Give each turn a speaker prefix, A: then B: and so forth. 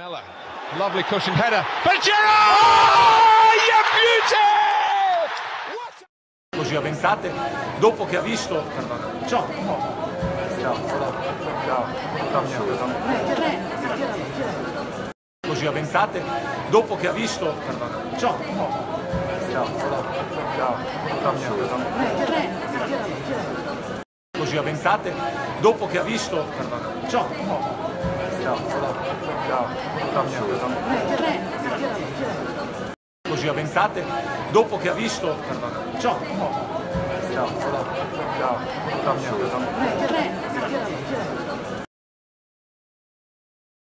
A: Lamella. Lovely cushion header. For Gerrard! Oh,
B: così avventate dopo che ha visto ciao. Così avventate dopo che ha visto ciao. Così avventate dopo che ha visto ciao così avventate dopo che ha visto? Ciao